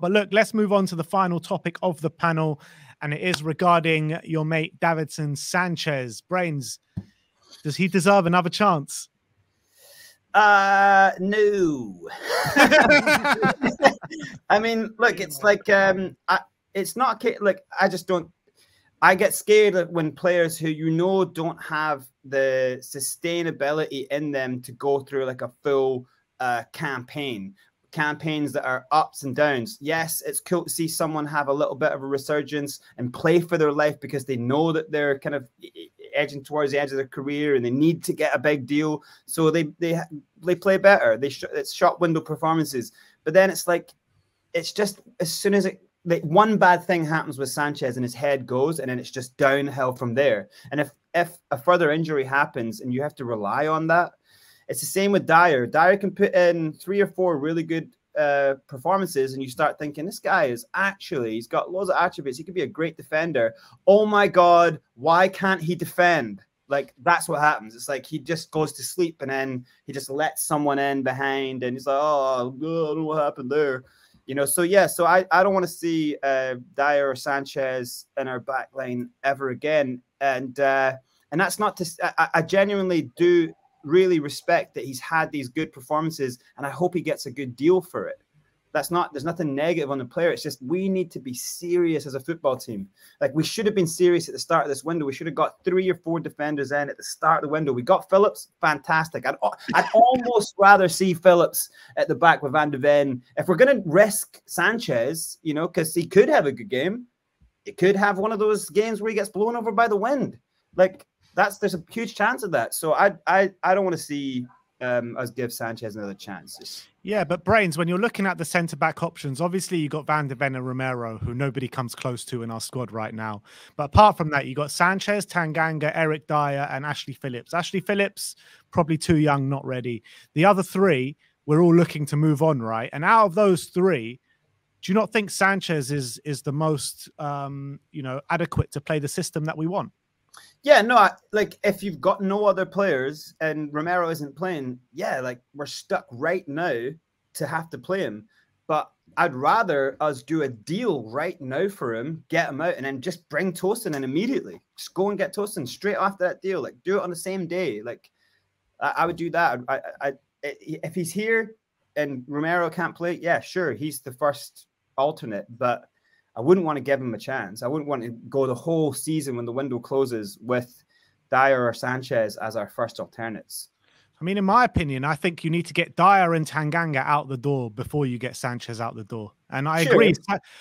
But look, let's move on to the final topic of the panel, and it is regarding your mate Davinson Sanchez. Brains, does he deserve another chance? Uh no. I mean, look, it's like um I, it's not like I just don't I get scared when players who you know don't have the sustainability in them to go through like a full uh, campaign campaigns that are ups and downs. Yes, it's cool to see someone have a little bit of a resurgence and play for their life because they know that they're kind of edging towards the edge of their career and they need to get a big deal. So they they they play better. They sh- it's shot window performances. But then it's like it's just as soon as it like one bad thing happens with Sanchez and his head goes, and then it's just downhill from there. And if if a further injury happens and you have to rely on that, it's the same with Dier. Dier can put in three or four really good uh, performances, and you start thinking this guy is actually he's got loads of attributes. He could be a great defender. Oh my god, why can't he defend? Like that's what happens. It's like he just goes to sleep and then he just lets someone in behind, and he's like, oh, I don't know what happened there. You know, so yeah, so I, I don't want to see uh, Dier or Sanchez in our back line ever again, and uh, and that's not to. I, I genuinely do really respect that he's had these good performances, and I hope he gets a good deal for it. That's not. There's nothing negative on the player. It's just we need to be serious as a football team. Like we should have been serious at the start of this window. We should have got three or four defenders in at the start of the window. We got Phillips, fantastic. I'd, I'd almost rather see Phillips at the back with Van de Ven. If we're going to risk Sanchez, you know, because he could have a good game, it could have one of those games where he gets blown over by the wind. Like that's there's a huge chance of that. So I I I don't want to see um, us give Sanchez another chance. Yeah, but brains, when you're looking at the centre back options, obviously you got Van de Ven and Romero, who nobody comes close to in our squad right now. But apart from that, you got Sanchez, Tanganga, Eric Dier, and Ashley Phillips. Ashley Phillips, probably too young, not ready. The other three, we're all looking to move on, right? And out of those three, do you not think Sanchez is is the most um, you know adequate to play the system that we want? Yeah, no, I, like if you've got no other players and Romero isn't playing, yeah, like we're stuck right now to have to play him. But I'd rather us do a deal right now for him, get him out, and then just bring Tosin in immediately. Just go and get Tosin straight after that deal. Like do it on the same day. Like I, I would do that. I, I, if he's here and Romero can't play, yeah, sure, he's the first alternate, but I wouldn't want to give him a chance. I wouldn't want to go the whole season when the window closes with Dier or Sanchez as our first alternates. I mean, in my opinion, I think you need to get Dier and Tanganga out the door before you get Sanchez out the door. And I sure. agree.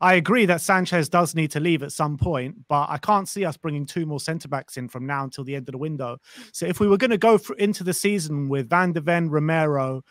I agree that Sanchez does need to leave at some point, but I can't see us bringing two more centre backs in from now until the end of the window. So if we were going to go for, into the season with Van de Ven, Romero,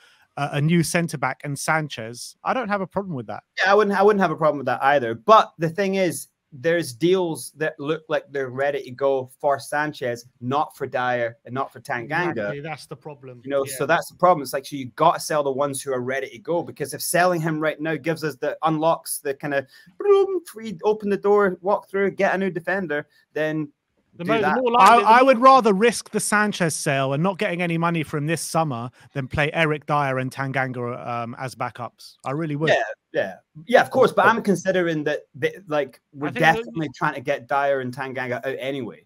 a new centre back and Sanchez, I don't have a problem with that. Yeah, I wouldn't. I wouldn't have a problem with that either. But the thing is, there's deals that look like they're ready to go for Sanchez, not for Dier and not for Tanganga. Exactly, that's the problem. You know, yeah. so that's the problem. It's like so you got to sell the ones who are ready to go because if selling him right now gives us the unlocks the kind of boom, free open the door, walk through, get a new defender, then the more, the more likely, I, I, would rather risk the Sanchez sale and not getting any money from this summer than play Eric Dier and Tanganga um, as backups. I really would. Yeah, yeah, yeah, of course. But I'm considering that, like, we're definitely trying to get Dier and Tanganga out anyway.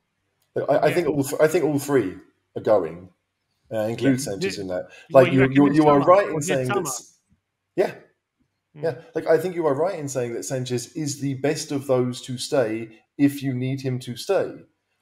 I, I think all I think all three are going, uh, include yeah. Sanchez in that. Like you, you, you, you are right in saying that. Yeah, hmm. yeah. Like I think you are right in saying that Sanchez is the best of those to stay if you need him to stay.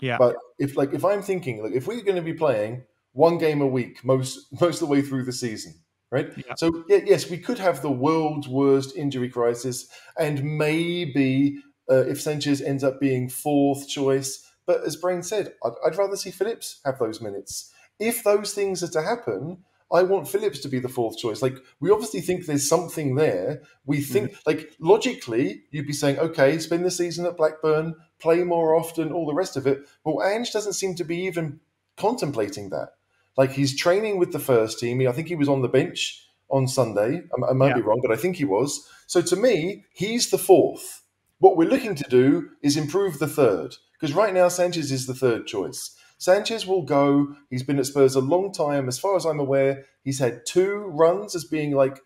Yeah. But if like if I'm thinking like if we're going to be playing one game a week most most of the way through the season, right? Yeah. So yeah, yes, we could have the world's worst injury crisis, and maybe uh, if Sanchez ends up being fourth choice. But as Brain said, I'd, I'd rather see Phillips have those minutes. If those things are to happen, I want Phillips to be the fourth choice. Like we obviously think there's something there. We think mm. like logically you'd be saying, okay, spend the season at Blackburn, play more often, all the rest of it. Well, Ange doesn't seem to be even contemplating that. Like he's training with the first team. I think he was on the bench on Sunday. I, I might yeah. be wrong, but I think he was. So to me, he's the fourth. What we're looking to do is improve the third because right now Sanchez is the third choice. Sanchez will go. He's been at Spurs a long time. As far as I'm aware, he's had two runs as being like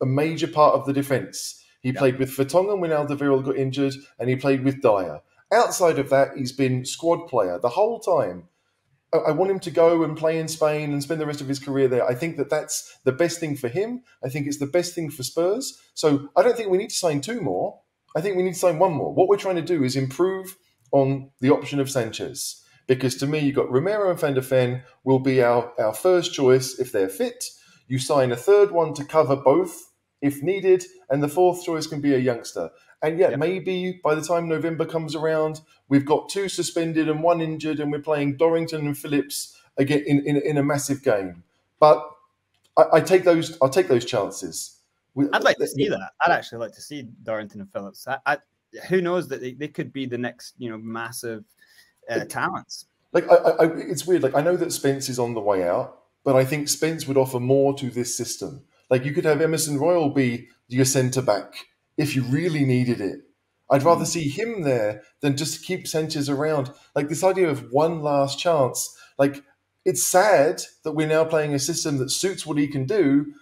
a major part of the defense. He yeah. played with Vertonghen when Alderweireld got injured, and he played with Dier. Outside of that, he's been squad player the whole time. I want him to go and play in Spain and spend the rest of his career there. I think that that's the best thing for him. I think it's the best thing for Spurs. So I don't think we need to sign two more. I think we need to sign one more. What we're trying to do is improve on the option of Sanchez. Because to me, you've got Romero and Van de Ven will be our, our first choice if they're fit. You sign a third one to cover both if needed, and the fourth choice can be a youngster. And yet, maybe by the time November comes around, we've got two suspended and one injured, and we're playing Dorrington and Phillips again in, in, in a massive game. But I, I, take those. I'll take those chances. I'd like to see that. I'd actually like to see Dorrington and Phillips. I, I, who knows that they, they could be the next, you know, massive uh, talents. Like I, it's weird. Like I know that Spence is on the way out, but I think Spence would offer more to this system. Like you could have Emerson Royal be your centre back if you really needed it. I'd rather mm. see him there than just keep Sanchez around. Like this idea of one last chance. Like it's sad that we're now playing a system that suits what he can do,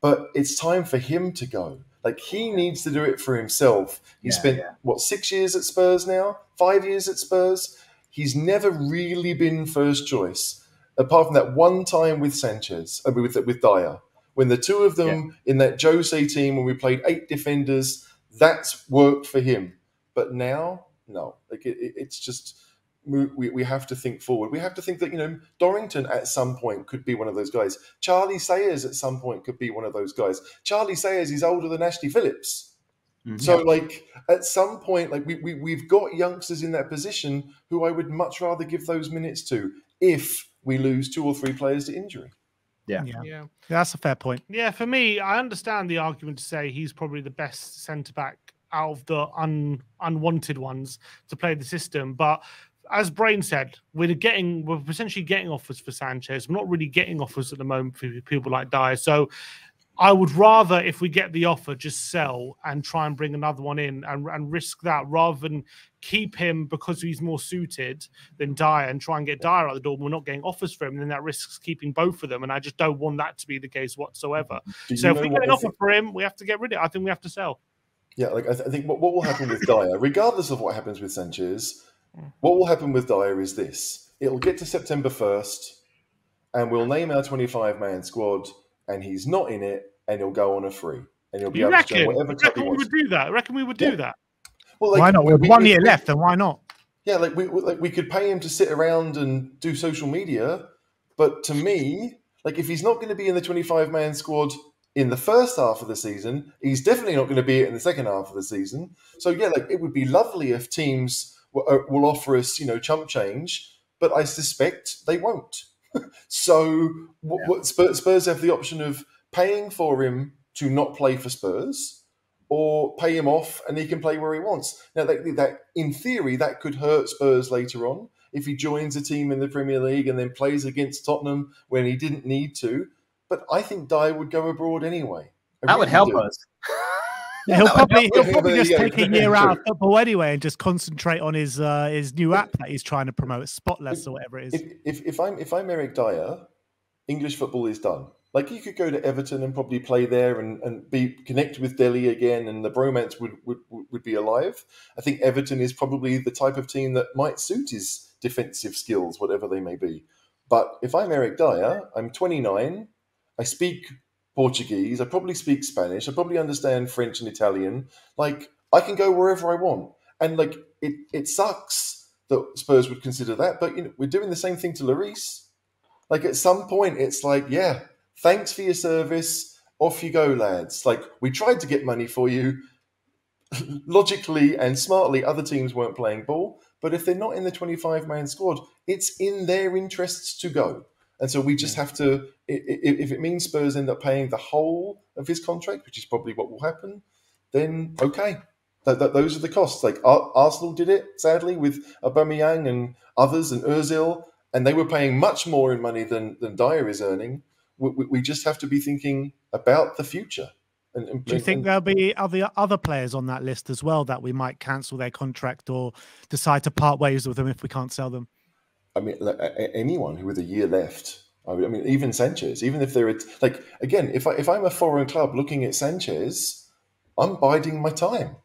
but it's time for him to go. Like he needs to do it for himself. He yeah, spent yeah. what six years at Spurs now, five years at Spurs. He's never really been first choice, apart from that one time with Sanchez, I uh, mean, with with Dier when the two of them yeah. in that Jose team, when we played eight defenders, that's worked for him. But now, no, like it, it's just we, we have to think forward. We have to think that you know Dorrington at some point could be one of those guys. Charlie Sayers at some point could be one of those guys. Charlie Sayers is older than Ashley Phillips. Mm-hmm. So, like, at some point, like we, we we've got youngsters in that position who I would much rather give those minutes to if we lose two or three players to injury. Yeah. yeah. Yeah. That's a fair point. Yeah, for me, I understand the argument to say he's probably the best centre back out of the un, unwanted ones to play the system. But as Brain said, we're getting we're potentially getting offers for Sanchez. We're not really getting offers at the moment for people like Dier. So I would rather, if we get the offer, just sell and try and bring another one in and, and risk that rather than keep him because he's more suited than Dier and try and get Dier out the door. We're not getting offers for him, and then that risks keeping both of them. And I just don't want that to be the case whatsoever. So if we get an offer for him, we have to get rid of it. I think we have to sell. Yeah, like I, th- I think what, what will happen with Dier, regardless of what happens with Sanchez, hmm. what will happen with Dier is this: it'll get to September first, and we'll name our twenty-five man squad and he's not in it, and he'll go on a free, and he'll be you able reckon, to whatever cup he wants. We would do that. I reckon we would do yeah. that. Well, like, why not? We have one year left, then why not? Yeah, like we like we could pay him to sit around and do social media, but to me, like if he's not going to be in the twenty-five man squad in the first half of the season, he's definitely not going to be it in the second half of the season. So yeah, like it would be lovely if teams will, uh, will offer us, you know, chump change, but I suspect they won't. So what, yeah. what Spurs, Spurs have the option of paying for him to not play for Spurs or pay him off and he can play where he wants. Now, that, that, in theory, that could hurt Spurs later on if he joins a team in the Premier League and then plays against Tottenham when he didn't need to. But I think Dier would go abroad anyway. I that really would help do. us. Yeah, he'll probably he'll probably just take a year out of football anyway and just concentrate on his uh, his new app that he's trying to promote, Spotless or whatever it is. If, if, if I'm if I'm Eric Dier, English football is done. Like you could go to Everton and probably play there and, and be connect with Dele again, and the bromance would, would would be alive. I think Everton is probably the type of team that might suit his defensive skills, whatever they may be. But if I'm Eric Dier, I'm 29. I speak Portuguese. I probably speak Spanish. I probably understand French and Italian. Like I can go wherever I want, and like it, it sucks that Spurs would consider that, but you know we're doing the same thing to Lloris. Like at some point, it's like, yeah, thanks for your service. Off you go, lads. Like we tried to get money for you. Logically and smartly, other teams weren't playing ball. But if they're not in the 25 man squad, it's in their interests to go. And so we just have to, if it means Spurs end up paying the whole of his contract, which is probably what will happen, then okay. That, that, those are the costs. Like Arsenal did it, sadly, with Aubameyang and others and Ozil, and they were paying much more in money than, than Dier is earning. We, we just have to be thinking about the future. And, and, Do you think and, there'll be other other players on that list as well that we might cancel their contract or decide to part ways with them if we can't sell them? I mean, like, anyone who with a year left. I mean, even Sanchez. Even if they're like again, if I if I'm a foreign club looking at Sanchez, I'm biding my time.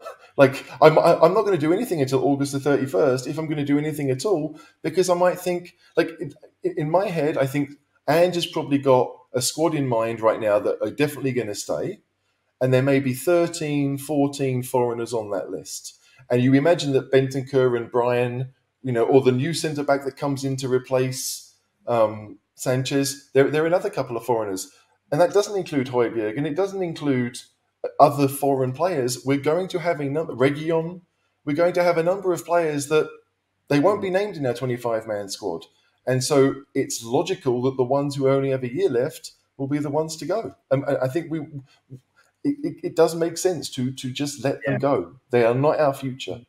Like I'm, I'm not going to do anything until August the 31st if I'm going to do anything at all because I might think like in my head I think Ange has probably got a squad in mind right now that are definitely going to stay, and there may be 13, 14 foreigners on that list. And you imagine that Bentancur and Bryan, you know, or the new centre back that comes in to replace um, Sanchez, there, there are another couple of foreigners. And that doesn't include Højbjerg, and it doesn't include other foreign players. We're going to have a number, Reguilón, we're going to have a number of players that they won't be named in our 25 man squad. And so it's logical that the ones who only have a year left will be the ones to go. Um, I think we it, it, does make sense to to just let yeah. them go. They are not our future.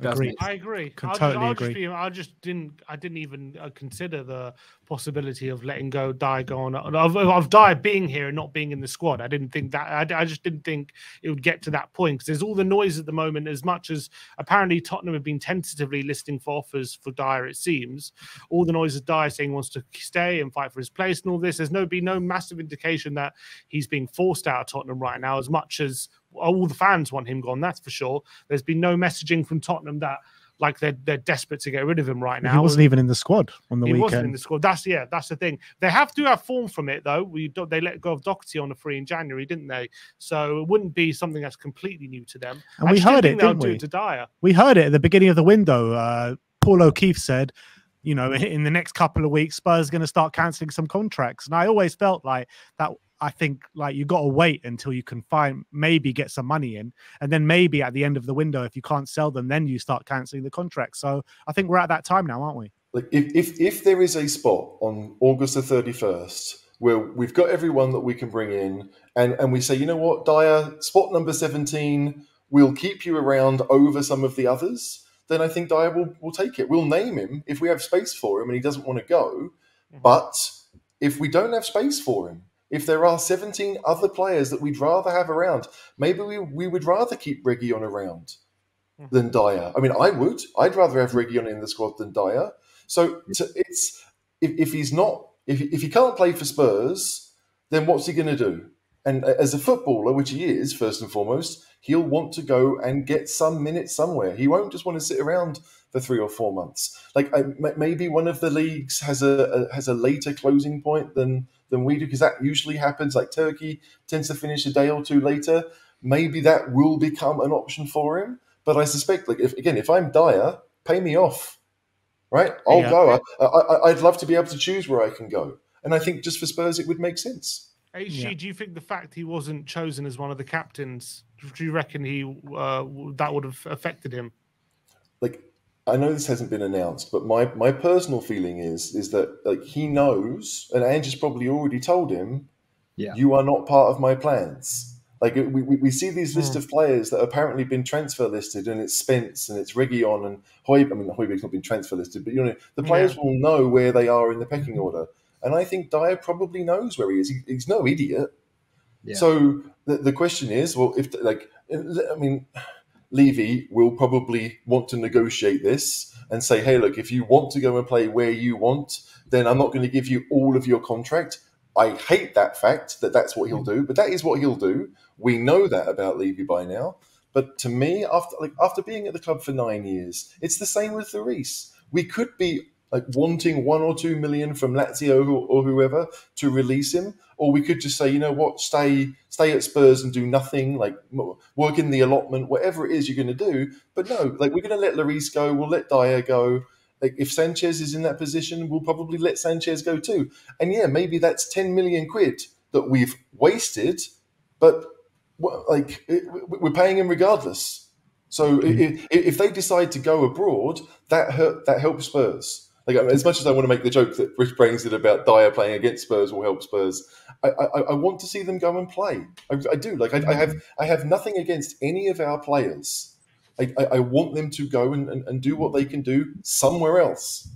Agree. I agree. Can I'll totally I'll agree. Just be, I just didn't. I didn't even uh, consider the possibility of letting go Dier go on of, of Dier being here and not being in the squad. I didn't think that. I, I just didn't think it would get to that point because there's all the noise at the moment. As much as apparently Tottenham have been tentatively listing for offers for Dier, it seems all the noise of Dier saying he wants to stay and fight for his place and all this. There's no be no massive indication that he's being forced out of Tottenham right now. As much as all the fans want him gone. That's for sure. There's been no messaging from Tottenham that like they're they're desperate to get rid of him right now. He wasn't even in the squad on the he weekend. wasn't in the squad. That's yeah, that's the thing. They have to have form from it though. We they let go of Doherty on a free in January, didn't they? So it wouldn't be something that's completely new to them. And I we heard it, didn't we? to Dier. We heard it at the beginning of the window. Uh, Paul O'Keefe said you know, in the next couple of weeks, Spurs are going to start cancelling some contracts. And I always felt like that I think like you got to wait until you can find maybe get some money in, and then maybe at the end of the window, if you can't sell them, then you start cancelling the contract. So I think we're at that time now, aren't we? Like if if, if there is a spot on August the thirty first where we've got everyone that we can bring in, and and we say, you know what, Dier, spot number seventeen, we'll keep you around over some of the others. Then I think Dier will will take it. We'll name him if we have space for him and he doesn't want to go. Mm-hmm. But if we don't have space for him, if there are 17 other players that we'd rather have around, maybe we, we would rather keep Reguilón around mm-hmm. than Dier. I mean, I would. I'd rather have Reguilón in the squad than Dier. So to, it's if, if he's not if he, if he can't play for Spurs, then what's he going to do? And as a footballer, which he is first and foremost, he'll want to go and get some minutes somewhere. He won't just want to sit around for three or four months. Like maybe one of the leagues has a, a has a later closing point than than we do because that usually happens. Like Turkey tends to finish a day or two later. Maybe that will become an option for him. But I suspect, like, if again, if I'm Dier, pay me off, right? I'll yeah. go. I, would love to be able to choose where I can go, and I think just for Spurs, it would make sense. HG, yeah. do you think the fact he wasn't chosen as one of the captains, do you reckon he uh, that would have affected him? Like I know this hasn't been announced, but my, my personal feeling is is that like he knows, and Ange has probably already told him, yeah. you are not part of my plans. Like we, we, we see these list mm. of players that apparently been transfer listed, and it's Spence and it's Reguilón and Hoy. I mean, Højbjerg's not been transfer listed, but you know the players yeah. will know where they are in the pecking order. And I think Dier probably knows where he is. He, he's no idiot. Yeah. So the, the question is, well, if like, I mean Levy will probably want to negotiate this and say, hey, look, if you want to go and play where you want, then I'm not going to give you all of your contract. I hate that fact that that's what he'll do, but that is what he'll do. We know that about Levy by now. But to me, after like after being at the club for nine years, it's the same with Lloris. We could be like wanting one or two million from Lazio or whoever to release him, or we could just say, you know what, stay stay at Spurs and do nothing, like work in the allotment, whatever it is you're going to do. But no, like we're going to let Lloris go, we'll let Dier go. Like if Sanchez is in that position, we'll probably let Sanchez go too. And yeah, maybe that's ten million quid that we've wasted, but like we're paying him regardless. So mm-hmm. if, if they decide to go abroad, that hurt, that helps Spurs. Like um, as much as I want to make the joke that Rich Brains did about Dier playing against Spurs will help Spurs, I, I, I want to see them go and play. I, I do. Like I, have I have nothing against any of our players. I, I, want them to go and, and, and, do what they can do somewhere else.